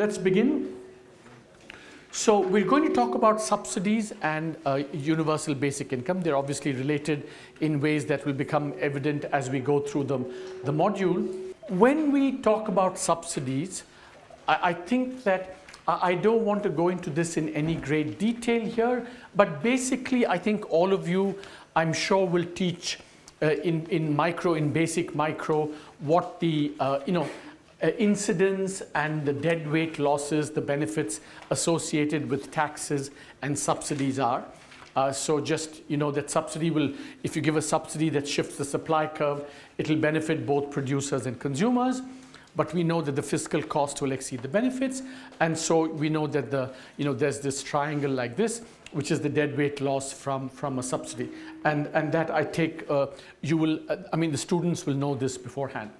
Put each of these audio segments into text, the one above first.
let's begin. So we're going to talk about subsidies and uh, universal basic income. They're obviously related in ways that will become evident as we go through the, the module. When we talk about subsidies, I, I think that I don't want to go into this in any great detail here, but basically I think all of you, I'm sure, will teach uh, in, in micro, in basic micro, what the, uh, you know, uh, incidence and the dead weight losses, the benefits associated with taxes and subsidies are. Uh, so just you know that subsidy will, if you give a subsidy that shifts the supply curve, it'll benefit both producers and consumers. But we know that the fiscal cost will exceed the benefits, and so we know that the you know there's this triangle like this, which is the dead weight loss from from a subsidy, and and that I take uh, you will uh, I mean the students will know this beforehand.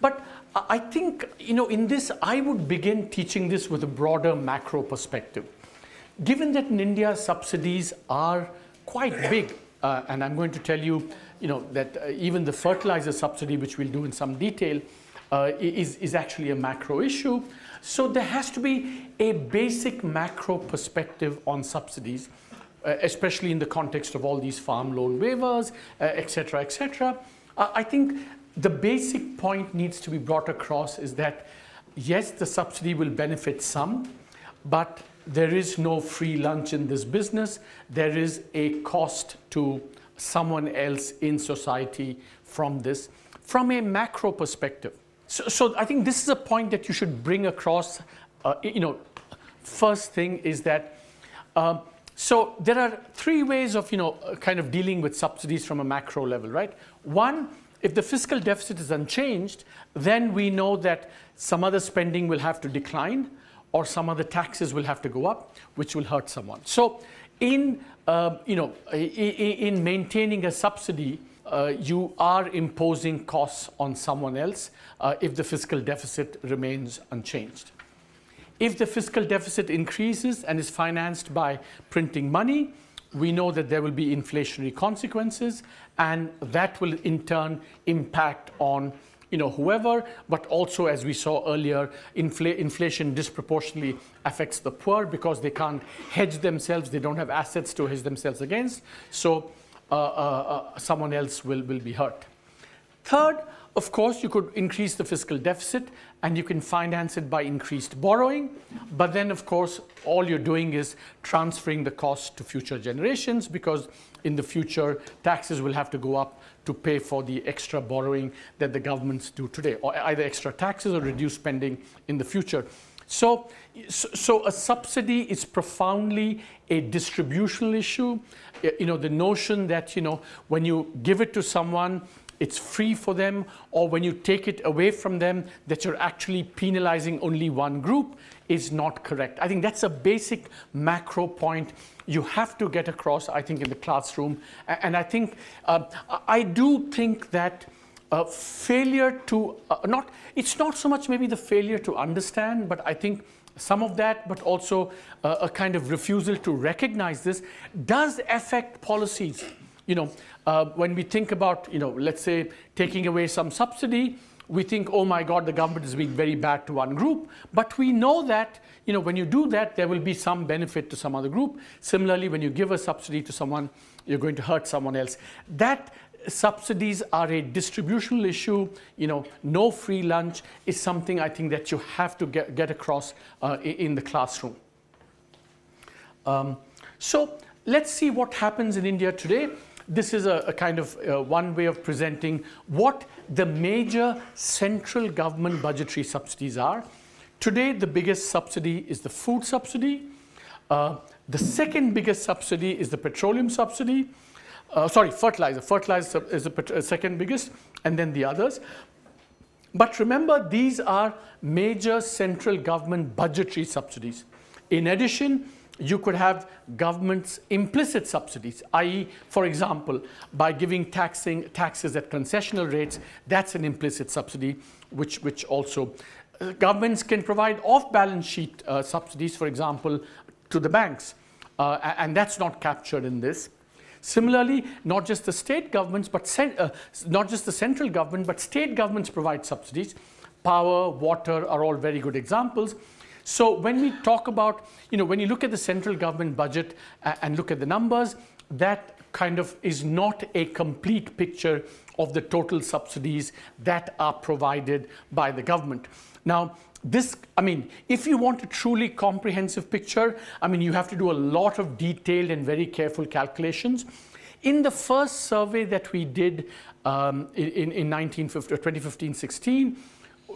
But I think, you know, in this, I would begin teaching this with a broader macro perspective. Given that in India, subsidies are quite big, uh, and I'm going to tell you, you know, that uh, even the fertilizer subsidy, which we'll do in some detail, uh, is, is actually a macro issue. So there has to be a basic macro perspective on subsidies, uh, especially in the context of all these farm loan waivers, et cetera, et cetera. Uh, I think the basic point needs to be brought across is that yes, the subsidy will benefit some, but there is no free lunch in this business. There is a cost to someone else in society from this, from a macro perspective. So, so I think this is a point that you should bring across. Uh, you know, first thing is that. Uh, so there are three ways of, you know, kind of dealing with subsidies from a macro level, right? One if the fiscal deficit is unchanged, then we know that some other spending will have to decline or some other taxes will have to go up, which will hurt someone. So in, uh, you know, in maintaining a subsidy, uh, you are imposing costs on someone else uh, if the fiscal deficit remains unchanged. If the fiscal deficit increases and is financed by printing money, we know that there will be inflationary consequences and that will in turn impact on you know, whoever, but also as we saw earlier, infl inflation disproportionately affects the poor because they can't hedge themselves, they don't have assets to hedge themselves against, so uh, uh, uh, someone else will, will be hurt. Third, of course, you could increase the fiscal deficit and you can finance it by increased borrowing. But then, of course, all you're doing is transferring the cost to future generations because in the future, taxes will have to go up to pay for the extra borrowing that the governments do today, or either extra taxes or reduced spending in the future. So, so a subsidy is profoundly a distributional issue. You know, the notion that, you know, when you give it to someone, it's free for them, or when you take it away from them, that you're actually penalizing only one group is not correct. I think that's a basic macro point you have to get across, I think, in the classroom. And I think, uh, I do think that uh, failure to, uh, not, it's not so much maybe the failure to understand, but I think some of that, but also uh, a kind of refusal to recognize this, does affect policies. You know, uh, when we think about, you know, let's say taking away some subsidy, we think, oh my God, the government is being very bad to one group. But we know that, you know, when you do that, there will be some benefit to some other group. Similarly, when you give a subsidy to someone, you're going to hurt someone else. That subsidies are a distributional issue. You know, no free lunch is something I think that you have to get, get across uh, in the classroom. Um, so let's see what happens in India today this is a, a kind of uh, one way of presenting what the major central government budgetary subsidies are. Today, the biggest subsidy is the food subsidy. Uh, the second biggest subsidy is the petroleum subsidy. Uh, sorry, fertilizer. Fertilizer is the uh, second biggest, and then the others. But remember, these are major central government budgetary subsidies. In addition, you could have government's implicit subsidies, i.e., for example, by giving taxing taxes at concessional rates, that's an implicit subsidy, which, which also uh, governments can provide off-balance sheet uh, subsidies, for example, to the banks, uh, and that's not captured in this. Similarly, not just the state governments, but uh, not just the central government, but state governments provide subsidies. Power, water are all very good examples. So when we talk about, you know, when you look at the central government budget and look at the numbers, that kind of is not a complete picture of the total subsidies that are provided by the government. Now, this, I mean, if you want a truly comprehensive picture, I mean, you have to do a lot of detailed and very careful calculations. In the first survey that we did um, in, in 2015-16,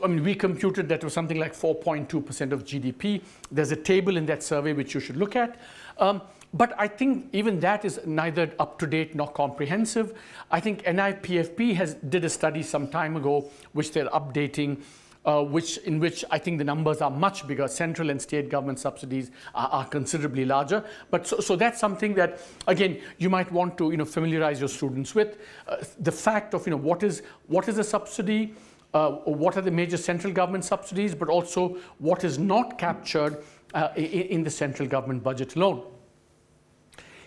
I mean, we computed that was something like 4.2% of GDP. There's a table in that survey which you should look at. Um, but I think even that is neither up to date nor comprehensive. I think NIPFP has did a study some time ago, which they're updating, uh, which in which I think the numbers are much bigger. Central and state government subsidies are, are considerably larger. But so, so, that's something that again you might want to you know familiarize your students with uh, the fact of you know what is what is a subsidy. Uh, what are the major central government subsidies, but also what is not captured uh, in, the central government budget alone.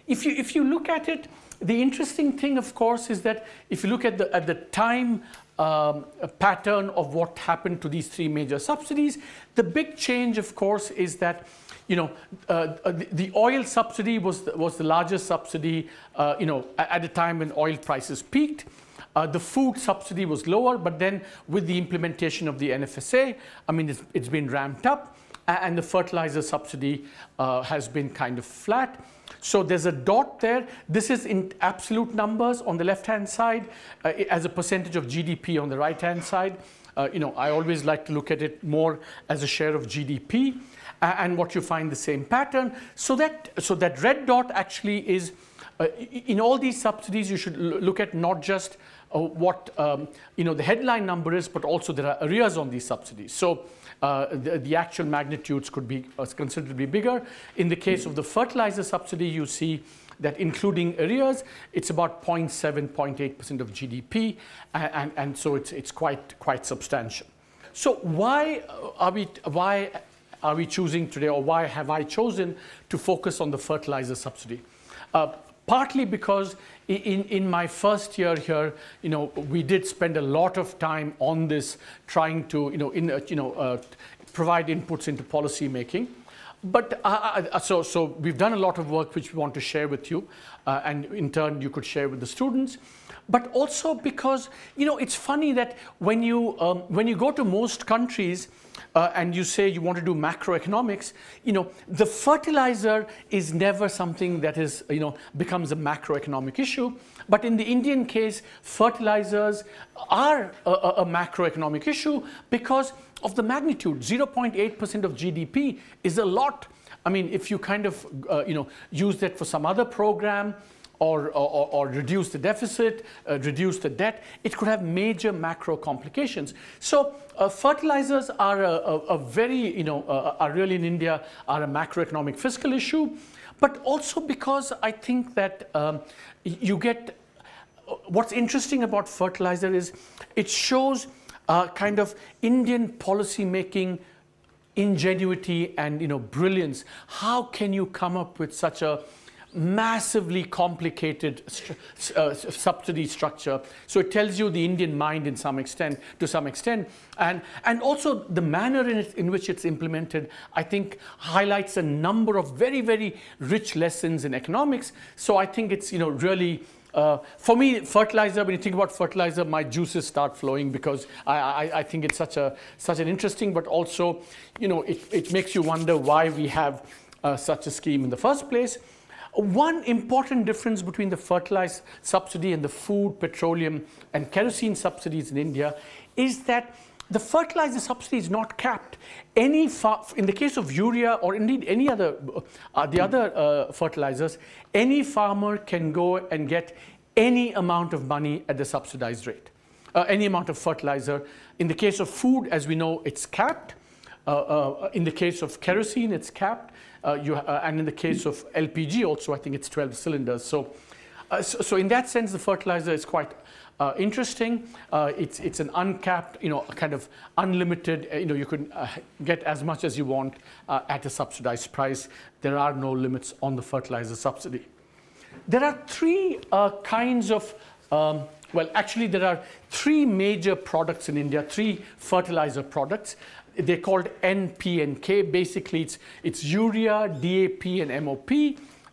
If you, if you look at it, the interesting thing, of course, is that if you look at the, at the time um, pattern of what happened to these three major subsidies, the big change, of course, is that you know, uh, the, the, oil subsidy was the, was the largest subsidy, uh, you know, at, at a time when oil prices peaked. Uh, the food subsidy was lower, but then with the implementation of the NFSA, I mean, it's, it's been ramped up, and the fertilizer subsidy uh, has been kind of flat. So there's a dot there. This is in absolute numbers on the left-hand side uh, as a percentage of GDP on the right-hand side. Uh, you know, I always like to look at it more as a share of GDP uh, and what you find the same pattern. So that, so that red dot actually is, in all these subsidies, you should look at not just uh, what um, you know the headline number is, but also there are arrears on these subsidies. So uh, the, the, actual magnitudes could be uh, considerably bigger. In the case of the fertilizer subsidy, you see that including arrears, it's about 0.7, 0.8% of GDP, and, and, and, so it's, it's quite, quite substantial. So why are, we, why are we choosing today, or why have I chosen to focus on the fertilizer subsidy? Uh, partly because in, in my first year here, you know, we did spend a lot of time on this, trying to, you know, in, uh, you know, uh, provide inputs into policy making. But uh, uh, uh, so, so we've done a lot of work which we want to share with you, uh, and in turn you could share with the students. But also because, you know, it's funny that when you, um, when you go to most countries, uh, and you say you want to do macroeconomics, you know, the fertilizer is never something that is, you know, becomes a macroeconomic issue. But in the Indian case, fertilizers are a, a macroeconomic issue because of the magnitude. 0.8% of GDP is a lot. I mean, if you kind of, uh, you know, use that for some other program, or, or, or, reduce the deficit, uh, reduce the debt, it could have major macro complications. So uh, fertilizers are a, a, a, very, you know, uh, are really in India, are a macroeconomic fiscal issue, but also because I think that um, you get, what's interesting about fertilizer is it shows kind of Indian policy making ingenuity and, you know, brilliance. How can you come up with such a massively complicated uh, subsidy structure. So it tells you the Indian mind in some extent, to some extent. And, and also the manner in, it, in which it's implemented, I think highlights a number of very, very rich lessons in economics. So I think it's, you know, really uh, for me, fertilizer, when you think about fertilizer, my juices start flowing because I, I, I, think it's such, a, such an interesting, but also, you know, it, it makes you wonder why we have uh, such a scheme in the first place. One important difference between the fertilizer subsidy and the food, petroleum, and kerosene subsidies in India is that the fertilizer subsidy is not capped. Any in the case of urea or indeed any other, uh, the other uh, fertilizers, any farmer can go and get any amount of money at the subsidized rate, uh, any amount of fertilizer. In the case of food, as we know, it's capped. Uh, uh, in the case of kerosene, it's capped. Uh, you, uh, and in the case of LPG also, I think it's 12 cylinders. So, uh, so, so, in that sense, the fertilizer is quite interesting. It's, it's an uncapped, you know, kind of unlimited, you know, you can get as much as you want at a subsidized price. There are no limits on the fertilizer subsidy. There are three kinds of um, well, actually, there are three major products in India, three fertilizer products. They're called N, P, and K. Basically, it's, it's urea, DAP, and MOP.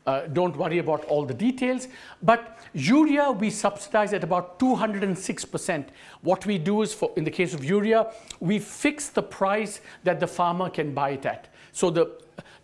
Uh, don't worry about all the details. But urea, we subsidize at about 206%. What we do is, for, in the case of urea, we fix the price that the farmer can buy it at. So the,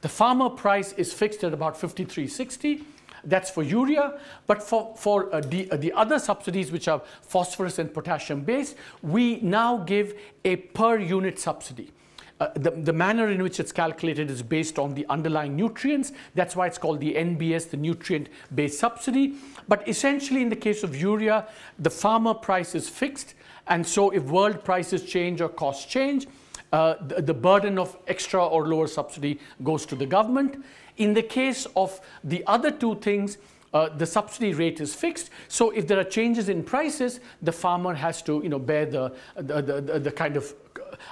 the farmer price is fixed at about 53.60. That's for urea. But for, for uh, the, uh, the other subsidies, which are phosphorus and potassium based, we now give a per unit subsidy. Uh, the, the manner in which it's calculated is based on the underlying nutrients. That's why it's called the NBS, the nutrient-based subsidy. But essentially, in the case of urea, the farmer price is fixed. And so if world prices change or costs change, uh, the, the burden of extra or lower subsidy goes to the government. In the case of the other two things, uh, the subsidy rate is fixed. So if there are changes in prices, the farmer has to you know, bear the, the, the, the kind of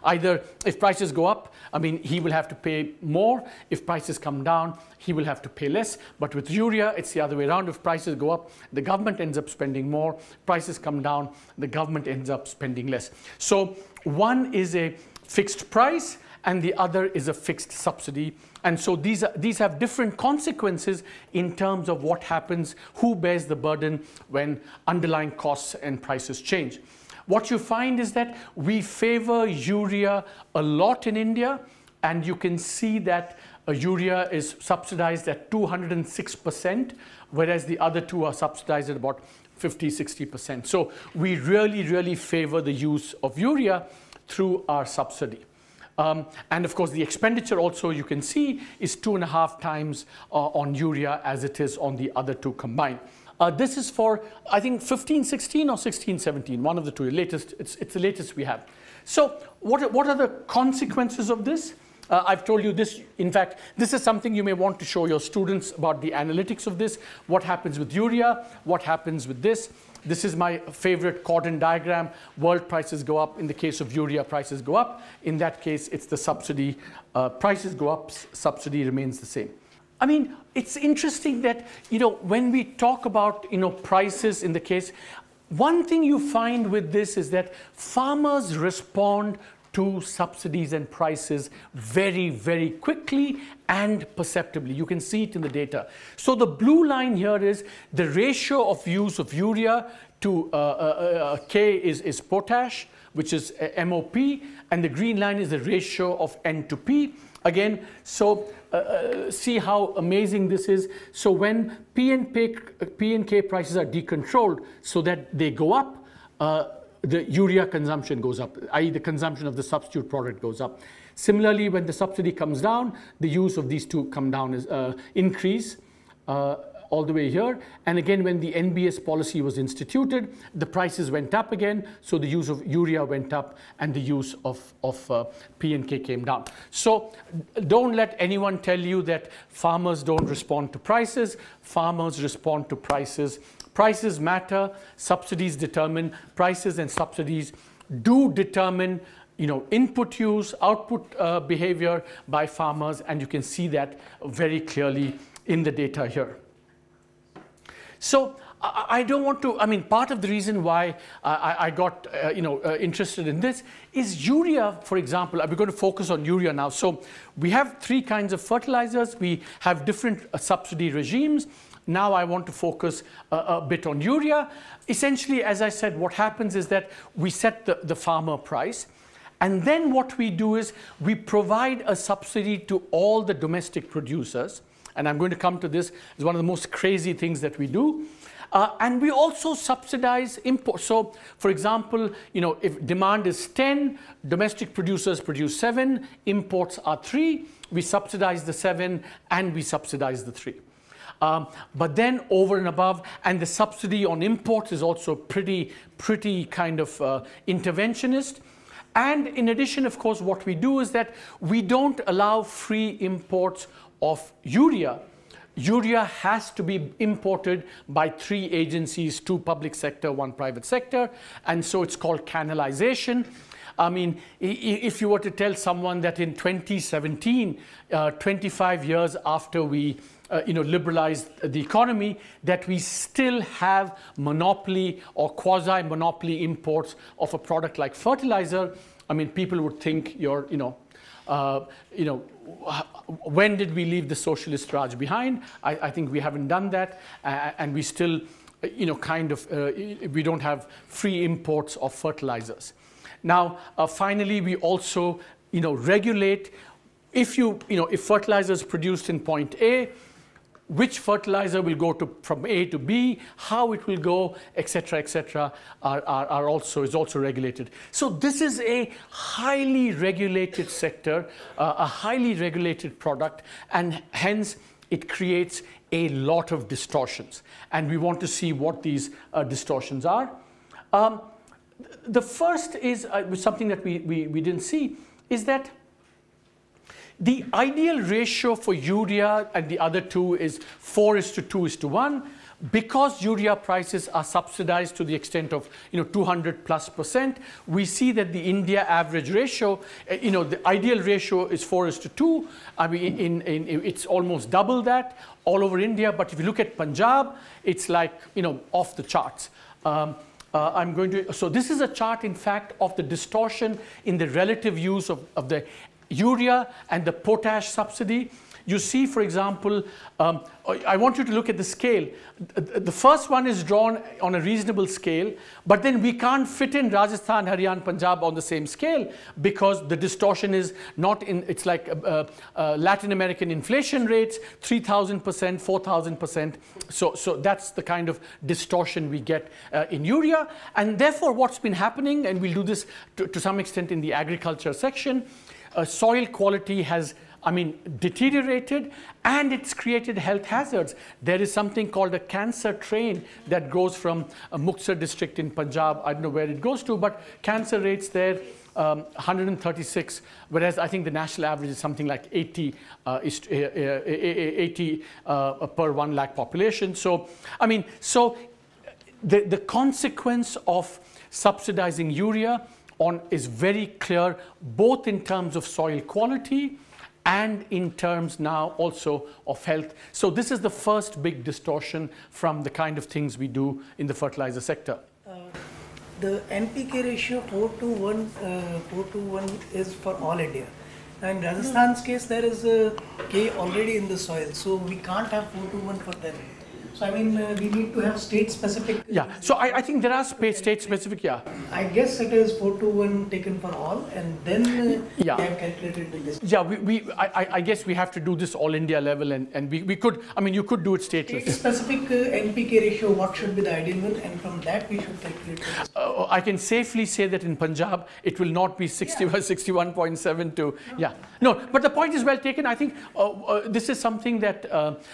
either if prices go up, I mean, he will have to pay more. If prices come down, he will have to pay less. But with urea, it's the other way around. If prices go up, the government ends up spending more. Prices come down, the government ends up spending less. So one is a fixed price and the other is a fixed subsidy. And so these, are, these have different consequences in terms of what happens, who bears the burden when underlying costs and prices change. What you find is that we favor urea a lot in India, and you can see that uh, urea is subsidized at 206%, whereas the other two are subsidized at about 50, 60%. So we really, really favor the use of urea through our subsidy. Um, and of course, the expenditure also you can see is two and a half times uh, on urea as it is on the other two combined. Uh, this is for, I think, 15, 16 or 16, 17, one of the two, latest, it's, it's the latest we have. So what, what are the consequences of this? Uh, I've told you this, in fact, this is something you may want to show your students about the analytics of this, what happens with urea, what happens with this. This is my favorite Corden diagram. World prices go up. In the case of urea, prices go up. In that case, it's the subsidy. Uh, prices go up, subsidy remains the same. I mean, it's interesting that, you know, when we talk about, you know, prices in the case, one thing you find with this is that farmers respond to subsidies and prices very, very quickly and perceptibly. You can see it in the data. So the blue line here is the ratio of use of urea to uh, uh, uh, K is, is potash, which is uh, MOP, and the green line is the ratio of N to P. Again, so uh, uh, see how amazing this is. So when P and, P and K prices are decontrolled so that they go up, the urea consumption goes up, i.e. the consumption of the substitute product goes up. Similarly, when the subsidy comes down, the use of these two come down, is, uh, increase uh, all the way here. And again, when the NBS policy was instituted, the prices went up again, so the use of urea went up and the use of, of uh, P and K came down. So don't let anyone tell you that farmers don't respond to prices. Farmers respond to prices Prices matter, subsidies determine, prices and subsidies do determine you know, input use, output uh, behavior by farmers, and you can see that very clearly in the data here. So I, don't want to, I mean, part of the reason why I, I got, uh, you know, uh, interested in this is urea, for example, we're going to focus on urea now. So we have three kinds of fertilizers. We have different uh, subsidy regimes. Now I want to focus a, a, bit on urea. Essentially, as I said, what happens is that we set the, the farmer price. And then what we do is we provide a subsidy to all the domestic producers. And I'm going to come to this as one of the most crazy things that we do. Uh, and we also subsidize import. So, for example, you know, if demand is 10, domestic producers produce 7, imports are 3, we subsidize the 7 and we subsidize the 3. Um, but then over and above, and the subsidy on imports is also pretty, pretty kind of uh, interventionist. And in addition, of course, what we do is that we don't allow free imports of urea. Urea has to be imported by three agencies, two public sector, one private sector, and so it's called canalization. I mean, if you were to tell someone that in 2017, uh, 25 years after we uh, you know, liberalized the economy, that we still have monopoly or quasi-monopoly imports of a product like fertilizer, I mean, people would think you're, you know, uh, you know, when did we leave the socialist Raj behind? I, I think we haven't done that, uh, and we still, you know, kind of, uh, we don't have free imports of fertilizers. Now, uh, finally, we also, you know, regulate if you, you know, if fertilizers produced in point A, which fertilizer will go to, from A to B, how it will go, etc., etc., are, are, are, also is also regulated. So this is a highly regulated sector, uh, a highly regulated product, and hence it creates a lot of distortions. And we want to see what these uh, distortions are. Um, the first is uh, something that we, we, we didn't see, is that the ideal ratio for urea and the other two is 4 is to 2 is to 1. Because urea prices are subsidized to the extent of you know 200 plus percent, we see that the India average ratio, eh, you know, the ideal ratio is 4 is to 2. I mean, in, in, in, it's almost double that all over India. But if you look at Punjab, it's like you know off the charts. Um, uh, I'm going to, so this is a chart, in fact, of the distortion in the relative use of, of the urea and the potash subsidy. You see, for example, um, I want you to look at the scale. The first one is drawn on a reasonable scale, but then we can't fit in Rajasthan, Haryana, Punjab on the same scale because the distortion is not in, it's like uh, uh, Latin American inflation rates, 3,000%, 4,000%. So, so that's the kind of distortion we get uh, in urea. And therefore, what's been happening, and we'll do this to, to some extent in the agriculture section, uh, soil quality has I mean, deteriorated and it's created health hazards. There is something called a cancer train that goes from a Muktsar district in Punjab. I don't know where it goes to, but cancer rates there um, 136, whereas I think the national average is something like 80, uh, is, uh, uh 80 uh, per 1 lakh population. So, I mean, so the, the consequence of subsidizing urea on is very clear, both in terms of soil quality and in terms now also of health. So this is the first big distortion from the kind of things we do in the fertilizer sector. Uh, the NPK ratio 4 to 1, uh, 4 to 1 is for all India. In Rajasthan's case, there is a K already in the soil, so we can't have 4 to 1 for them. So I mean, uh, we need to have state-specific. Yeah. So I, I think there are state-specific. Yeah. I guess it is four to one taken for all, and then uh, yeah. have calculated the. Yeah. We, we I, I guess we have to do this all India level, and, and we, we could. I mean, you could do it stateless. State-specific uh, NPK ratio. What should be the ideal one, and from that we should calculate. Uh, I can safely say that in Punjab it will not be 60, yeah. 61.7 to no. yeah. No, but the point is well taken. I think uh, uh, this is something that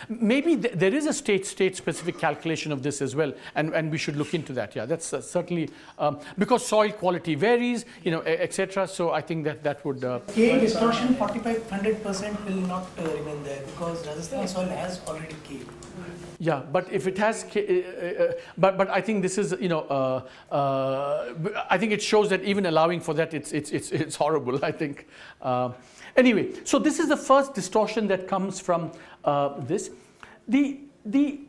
maybe th there is a state-state state-specific calculation of this as well, and, and we should look into that. Yeah, that's uh, certainly um, because soil quality varies, you know, etc. So I think that that would. Uh, K distortion 4500% will not uh, remain there because Rajasthan soil has already K. Yeah, but if it has, uh, uh, but but I think this is you know, uh, uh, I think it shows that even allowing for that, it's it's it's it's horrible. I think. Uh, anyway, so this is the first distortion that comes from uh, this. The the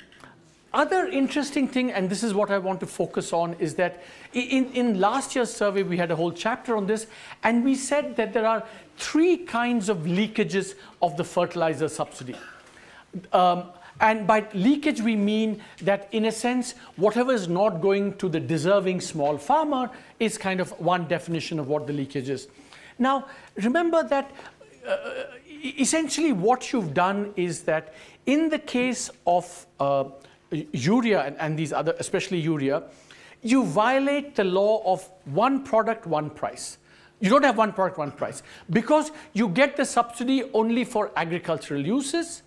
other interesting thing, and this is what I want to focus on, is that in, in last year's survey, we had a whole chapter on this, and we said that there are three kinds of leakages of the fertilizer subsidy. Um, and by leakage, we mean that in a sense, whatever is not going to the deserving small farmer is kind of one definition of what the leakage is. Now, remember that uh, essentially what you've done is that in the case of uh, urea and, and these other, especially urea, you violate the law of one product, one price. You don't have one product, one price because you get the subsidy only for agricultural uses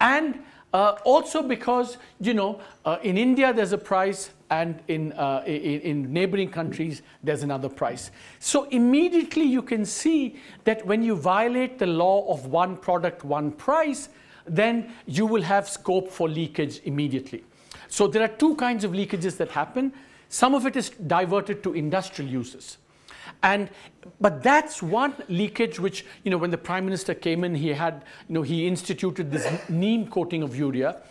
and uh, also because, you know, uh, in India there's a price and in, uh, in, in, neighboring countries there's another price. So immediately you can see that when you violate the law of one product, one price, then you will have scope for leakage immediately. So there are two kinds of leakages that happen. Some of it is diverted to industrial uses. And, but that's one leakage which, you know, when the prime minister came in, he had, you know, he instituted this neem coating of urea.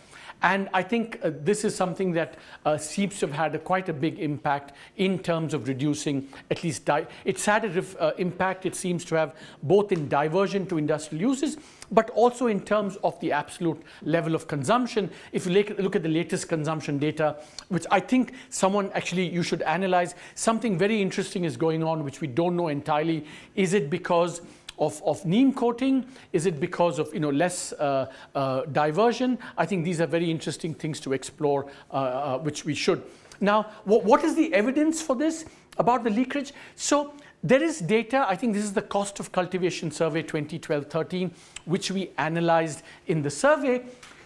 And I think uh, this is something that uh, seems to have had a, quite a big impact in terms of reducing at least, it's had an uh, impact, it seems to have, both in diversion to industrial uses, but also in terms of the absolute level of consumption. If you look at the latest consumption data, which I think someone actually you should analyze, something very interesting is going on, which we don't know entirely. Is it because of, of neem coating? Is it because of you know, less uh, uh, diversion? I think these are very interesting things to explore, uh, uh which we should. Now, wh what is the evidence for this about the leakage? So there is data, I think this is the cost of cultivation survey 2012-13, which we analyzed in the survey.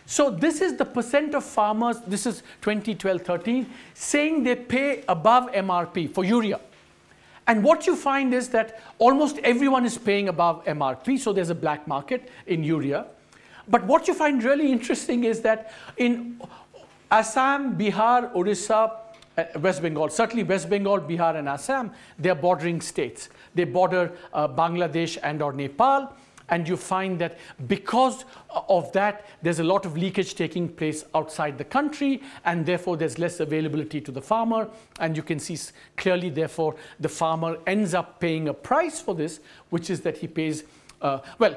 So this is the percent of farmers, this is 2012-13, saying they pay above MRP for urea. And what you find is that almost everyone is paying above MRP, so there's a black market in urea. But what you find really interesting is that in Assam, Bihar, Orissa, West Bengal, certainly West Bengal, Bihar and Assam, they're bordering states. They border uh, Bangladesh and or Nepal and you find that because of that, there's a lot of leakage taking place outside the country, and therefore there's less availability to the farmer. And you can see clearly, therefore, the farmer ends up paying a price for this, which is that he pays uh, well,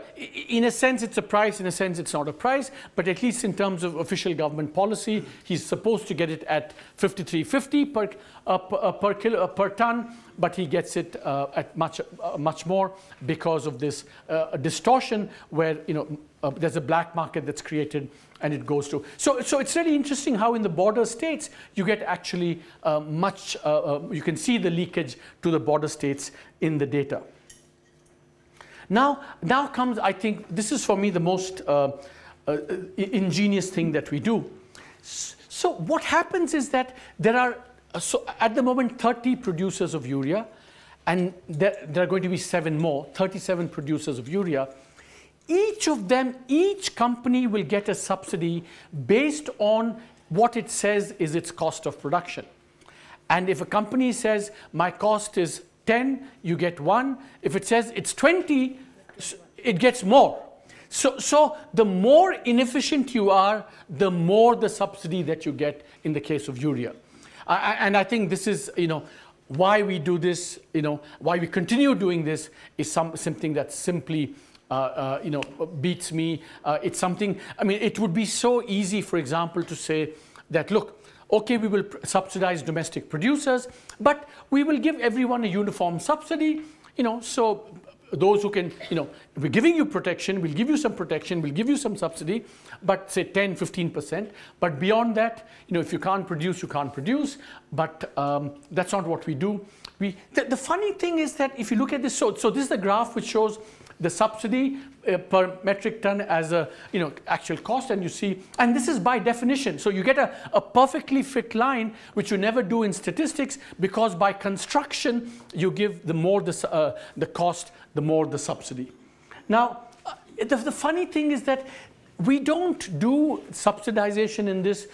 in a sense, it's a price. In a sense, it's not a price. But at least in terms of official government policy, he's supposed to get it at 53.50 per uh, per, uh, kilo uh, per ton, but he gets it uh, at much uh, much more because of this distortion, where you know there's a black market that's created and it goes to. So, so it's really interesting how in the border states you get actually much. you can see the leakage to the border states in the data. Now, now comes, I think, this is for me the most uh, uh, ingenious thing that we do. So what happens is that there are, uh, so at the moment, 30 producers of urea, and there, there are going to be seven more, 37 producers of urea. Each of them, each company will get a subsidy based on what it says is its cost of production. And if a company says, my cost is 10, you get one. If it says it's 20, it gets more. So, so the more inefficient you are, the more the subsidy that you get in the case of urea. I, and I think this is, you know, why we do this, you know, why we continue doing this is some, something that simply, uh, uh, you know, beats me. Uh, it's something, I mean, it would be so easy, for example, to say that, look, okay, we will subsidize domestic producers, but we will give everyone a uniform subsidy. You know, so those who can, you know, we're giving you protection, we'll give you some protection, we'll give you some subsidy, but say 10, 15%. But beyond that, you know, if you can't produce, you can't produce. But um, that's not what we do. We, the, the funny thing is that if you look at this, so, so this is the graph which shows the subsidy uh, per metric ton as a you know actual cost and you see and this is by definition so you get a, a perfectly fit line which you never do in statistics because by construction you give the more the, uh, the cost the more the subsidy now uh, the, the funny thing is that we don't do subsidization in this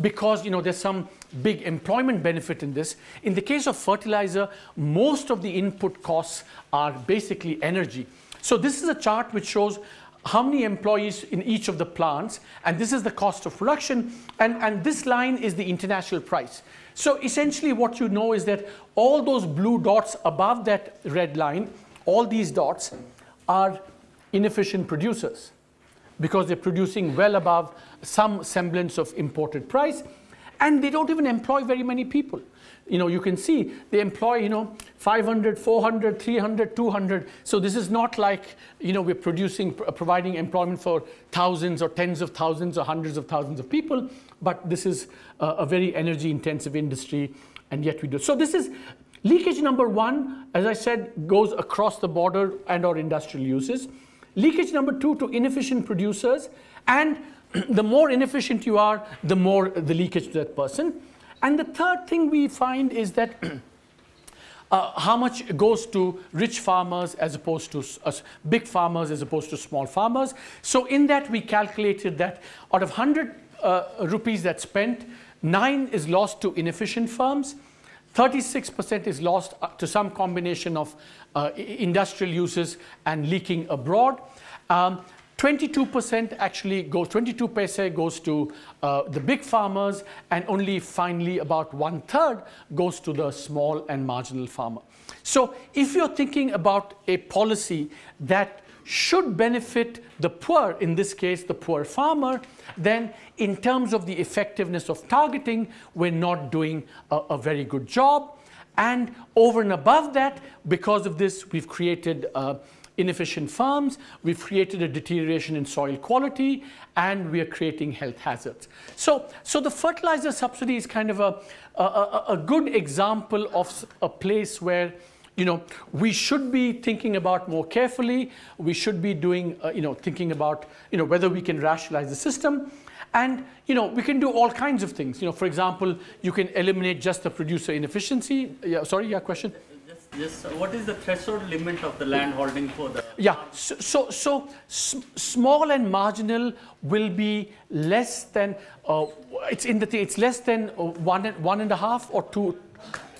because you know there's some big employment benefit in this. In the case of fertilizer, most of the input costs are basically energy. So this is a chart which shows how many employees in each of the plants, and this is the cost of production, and, and this line is the international price. So essentially what you know is that all those blue dots above that red line, all these dots are inefficient producers because they're producing well above some semblance of imported price, and they don't even employ very many people you know, you can see they employ, you know, 500, 400, 300, 200. So this is not like, you know, we're producing, uh, providing employment for thousands or tens of thousands or hundreds of thousands of people, but this is a, a very energy intensive industry and yet we do. So this is leakage number one, as I said, goes across the border and or industrial uses. Leakage number two to inefficient producers and the more inefficient you are, the more the leakage to that person. And the third thing we find is that uh, how much goes to rich farmers as opposed to uh, big farmers as opposed to small farmers. So in that we calculated that out of 100 uh, rupees that's spent, 9 is lost to inefficient firms, 36% is lost uh, to some combination of uh, industrial uses and leaking abroad. Um, 22% actually goes, 22 paise goes to uh, the big farmers, and only finally about one third goes to the small and marginal farmer. So if you're thinking about a policy that should benefit the poor, in this case, the poor farmer, then in terms of the effectiveness of targeting, we're not doing a, a very good job. And over and above that, because of this, we've created uh, inefficient farms, we've created a deterioration in soil quality, and we are creating health hazards. So, so the fertilizer subsidy is kind of a, a, a good example of a place where you know, we should be thinking about more carefully. We should be doing, uh, you know, thinking about, you know, whether we can rationalize the system. And, you know, we can do all kinds of things. You know, for example, you can eliminate just the producer inefficiency. Yeah, sorry, yeah, question? Yes, what is the threshold limit of the land holding for the? Yeah, so, so, so small and marginal will be less than, uh, it's in the, it's less than uh, one, one and a half or two,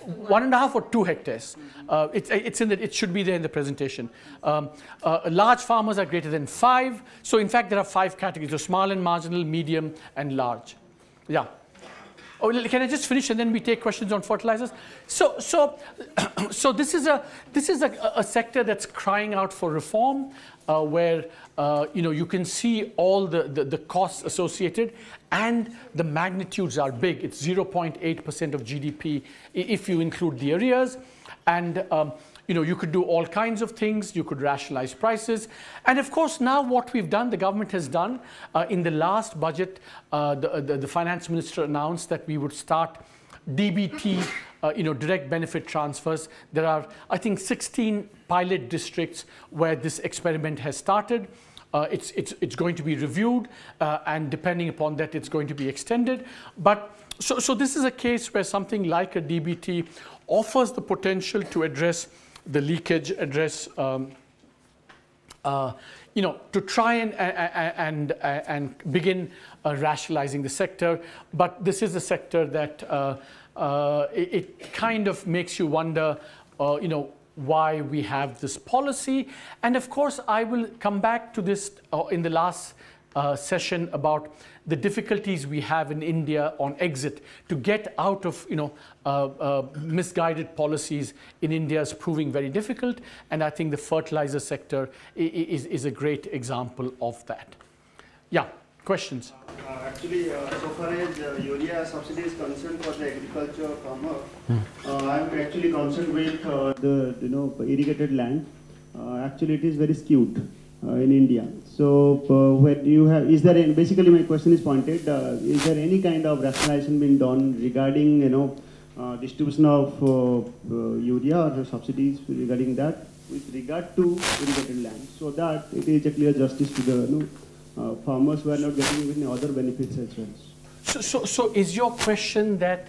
one and a half or two hectares. Uh, it's, it's in the, it should be there in the presentation. Um, uh, large farmers are greater than five. So in fact, there are five categories, so small and marginal, medium, and large. Yeah. Oh, can I just finish and then we take questions on fertilizers? So, so, so this is a this is a, a sector that's crying out for reform, uh, where uh, you know you can see all the, the, the costs associated, and the magnitudes are big. It's 0.8 percent of GDP if you include the areas, and um, you know, you could do all kinds of things. You could rationalize prices. And of course, now what we've done, the government has done, uh, in the last budget, uh, the, the, the, finance minister announced that we would start DBT, uh, you know, direct benefit transfers. There are, I think, 16 pilot districts where this experiment has started. Uh, it's, it's, it's going to be reviewed, uh, and depending upon that, it's going to be extended. But so, so this is a case where something like a DBT offers the potential to address the leakage address, um, uh, you know, to try and, and, and, begin uh, rationalizing the sector. But this is a sector that uh, uh it, it, kind of makes you wonder, uh, you know, why we have this policy. And of course, I will come back to this uh, in the last session about the difficulties we have in India on exit to get out of you know uh, uh, misguided policies in India is proving very difficult, and I think the fertilizer sector is, is a great example of that. Yeah, questions? Uh, actually, uh, so far as uh, urea subsidy is concerned for the agriculture farmer, hmm. I'm actually concerned with the you know irrigated land. actually, it is very skewed. Uh, in India. So uh, when you have, is there any, basically my question is pointed, uh, is there any kind of rationalization being done regarding, you know, distribution of urea or subsidies regarding that with regard to irrigated land so that it is a clear justice to the you know, farmers who are not getting even other benefits as well. So, so, so is your question that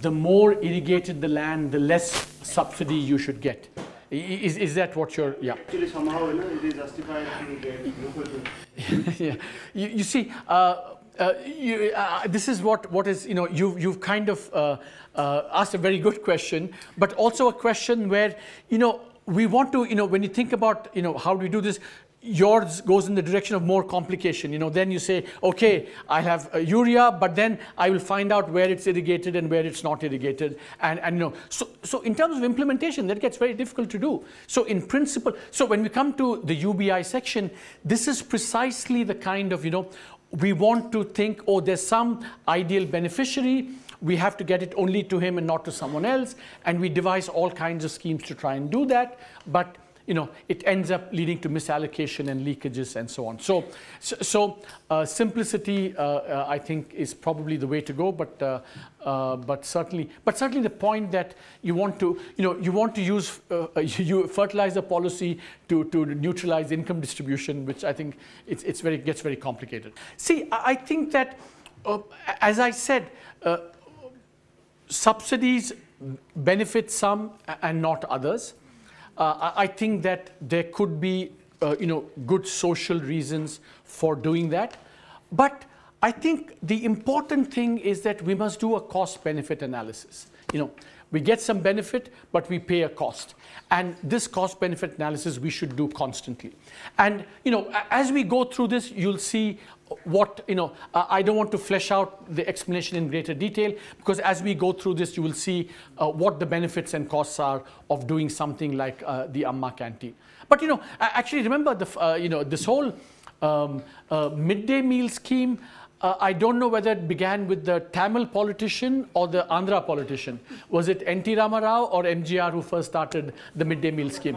the more irrigated the land, the less subsidy you should get? Is, is that what you're, yeah. Actually, somehow, you know, it is justified to get yeah. You, you see, uh, uh, you, uh, this is what, what is, you know, you've, you've kind of uh, uh, asked a very good question, but also a question where, you know, we want to, you know, when you think about, you know, how do we do this, yours goes in the direction of more complication. You know, then you say, okay, I have uh, urea, but then I will find out where it's irrigated and where it's not irrigated. And, and you know, so, so in terms of implementation, that gets very difficult to do. So in principle, so when we come to the UBI section, this is precisely the kind of, you know, we want to think, oh, there's some ideal beneficiary, we have to get it only to him and not to someone else. And we devise all kinds of schemes to try and do that. But you know, it ends up leading to misallocation and leakages and so on. So, so, so uh, simplicity, uh, uh, I think, is probably the way to go. But, uh, uh, but certainly, but certainly, the point that you want to, you know, you want to use uh, you fertilizer policy to, to neutralize income distribution, which I think it's, it's very gets very complicated. See, I, I think that, as I said, subsidies benefit some and not others. Uh, I think that there could be, uh, you know, good social reasons for doing that. But I think the important thing is that we must do a cost-benefit analysis. You know, we get some benefit, but we pay a cost. And this cost benefit analysis we should do constantly. And you know, as we go through this, you'll see what, you know, uh, I don't want to flesh out the explanation in greater detail because as we go through this, you will see uh, what the benefits and costs are of doing something like uh, the Amma canteen. But you know, actually remember the, uh, you know, this whole um, uh, midday meal scheme, uh, I don't know whether it began with the Tamil politician or the Andhra politician. Was it N.T. Ramarao or MGR who first started the midday meal scheme?